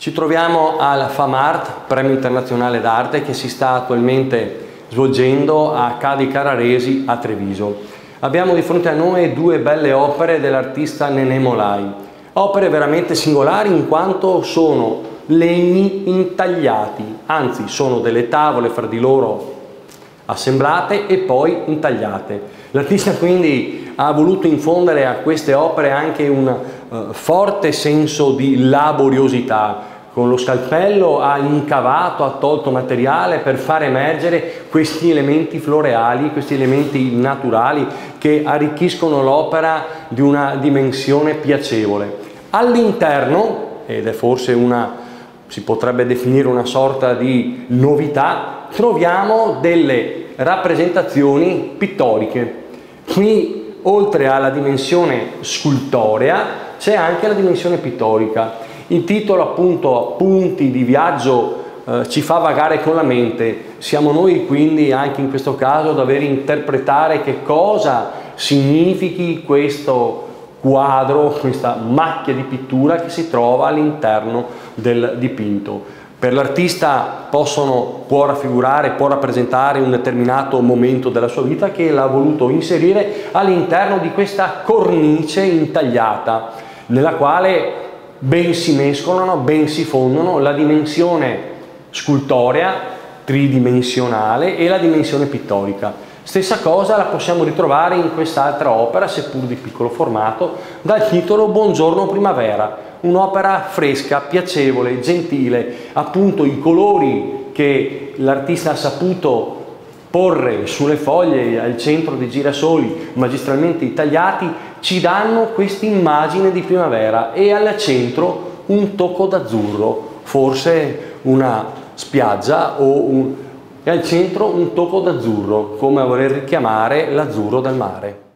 Ci troviamo al FAMART, Premio Internazionale d'Arte, che si sta attualmente svolgendo a Cadi Cararesi a Treviso. Abbiamo di fronte a noi due belle opere dell'artista Nenè Molai, opere veramente singolari in quanto sono legni intagliati, anzi sono delle tavole fra di loro assemblate e poi intagliate. L'artista quindi ha voluto infondere a queste opere anche un forte senso di laboriosità, con lo scalpello ha incavato, ha tolto materiale per far emergere questi elementi floreali, questi elementi naturali che arricchiscono l'opera di una dimensione piacevole. All'interno, ed è forse una, si potrebbe definire una sorta di novità, troviamo delle rappresentazioni pittoriche. Qui, oltre alla dimensione scultorea, c'è anche la dimensione pittorica. Il titolo appunto Punti di viaggio eh, ci fa vagare con la mente, siamo noi quindi anche in questo caso a dover interpretare che cosa significhi questo quadro, questa macchia di pittura che si trova all'interno del dipinto. Per l'artista può raffigurare, può rappresentare un determinato momento della sua vita che l'ha voluto inserire all'interno di questa cornice intagliata, nella quale ben si mescolano, ben si fondono la dimensione scultorea, tridimensionale e la dimensione pittorica. Stessa cosa la possiamo ritrovare in quest'altra opera, seppur di piccolo formato, dal titolo Buongiorno Primavera, un'opera fresca, piacevole, gentile, appunto i colori che l'artista ha saputo porre sulle foglie al centro dei girasoli magistralmente tagliati ci danno questa immagine di primavera e al centro un tocco d'azzurro, forse una spiaggia o un, e al centro un tocco d'azzurro, come a voler richiamare l'azzurro del mare.